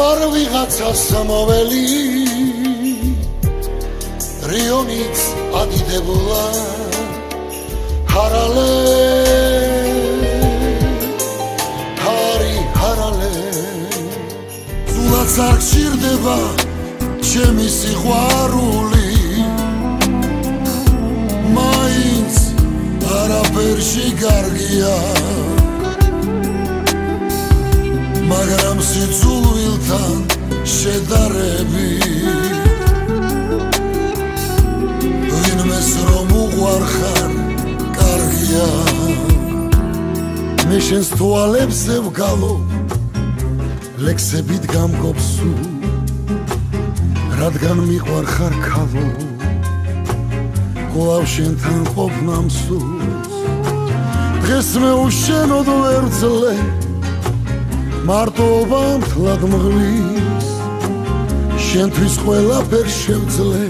ვიღაცა სამოველი რიონიც ადიდებულა ჰარალე. ჰარი ჰარალე. ზულაც არ გჭირდება ჩემი სიყვარული. მაინც არაფერში გარგია. მაგრამ სიძულვილთან შედარები. ვინმეს რომ უყვარხარ კარგია. მე შენს თვალებზე ვგალო ლექსებით გამგობსუ. რადგან მიყვარხარ ქალო ყავ შენთან ყოფნამ სულს დღეს მე უშენოდ ვერ ძლე მარტოობა მთლად მღლის შენთვის ყველაფერ შევძლე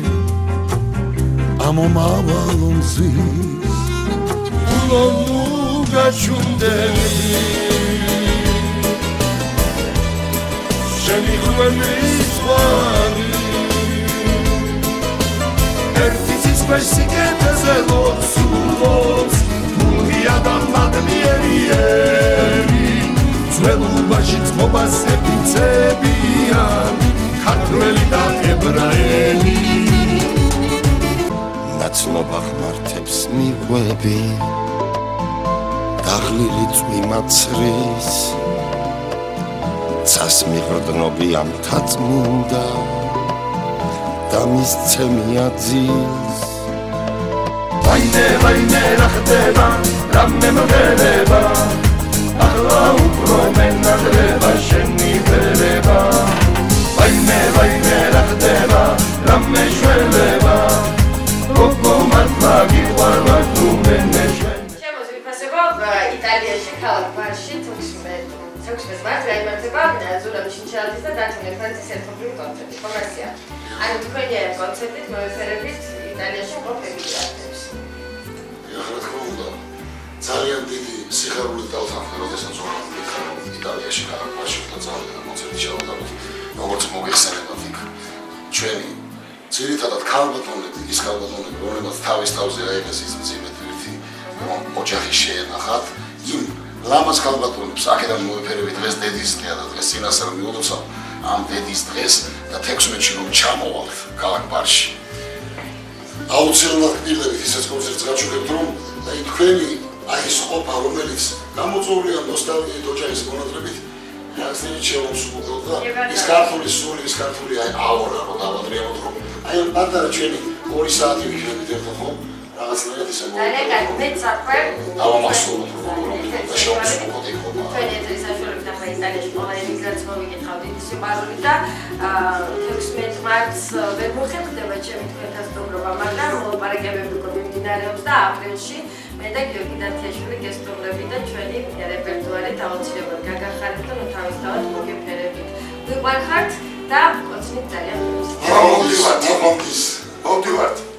ამომავალ უმზის ლოლუ გაჩუნდები შენი ხვენის ხვარი ერთი სიცხეს სიკეთეზე ლოცულობს მუღია და მადმიერიერი ძველობაში წყობას ეფიცებიან ქართველი და ებრაელი. ნაცნობა ხმართებს მიყვები დაღლილი წვიმაცრის ცას მიღრდნობი ამ თაწმინდა და მისცემია ძილს ვაინე ვაინე რა ხდება რა მემღერება გაიმართება ზურაბ შინჩალაძის და დათუნე ფრანცის ერთობლივი კონცერტი. კომერცია ანუ თქვენი კონცერტით მოეფერებით იტალიაში ყოფ ემიგრანტებს ახლა თქო უნდა ძალიან დიდი სიხარული დავთანხმე, როდესაც ვარ იტალიაში კარაკაში და ძალიან კონცერტი შევადაროთ. როგორც მოგეხსენებათ იქ. ჩვენი ძირითადად ქალბატონები, ის ქალბატონები, რომლებიც თავის თავზე აიღეს ის მძიმე თვითი ოჯახი შეენახათ, იმ ლამას ქალბატონებს აქედან მოეფერებით დღეს დედის დღე და დღეს წინასწარ მიულოცავ ამ დედის დღეს და 16-ში რომ ჩამოვალთ ქალაქ ბარში. აუცილებლად პირდებით ისეთ კონცერტს გაჩვენებთ რომ და თქვენი აი ეს ყოფა რომელიც გამოწვეულია ნოსტალგიით ოჯახის მონატრებით რაღაცნაირად შეუმსუბუქებდა ის ქართული სული ის ქართული აი აურა რო დავადრიალოთ რომ აი ამ პატარა ჩვენი 2 საათი ვიქნებით ერთად ხო რაღაცნაირად ისე კარგი მე წახვე დავამახსოვროთ რომ და შეუმსუბუქოთ იქ ხომ ჩვენი ეს საშუალებით ახლა იტალიაში ყველა ემიგრანტს მოვიკითხავთ სიყვარული და 16 მარტს ვერ მოხერხდება ჩემი თქვენთან სტუმრობა მაგრამ მოლაპარაკებები უკვე მიმდინარეობს და აპრილში მე და გიორგი დათიაშვილი გესტუმრები და ჩვენი რეპერტუარი დაუცილებლად გაგახარეთ და თავისთავად მოგეფერებით. ვიყვარხართ და კოცნით ძალიან. მოვდივართ. მოვდივართ.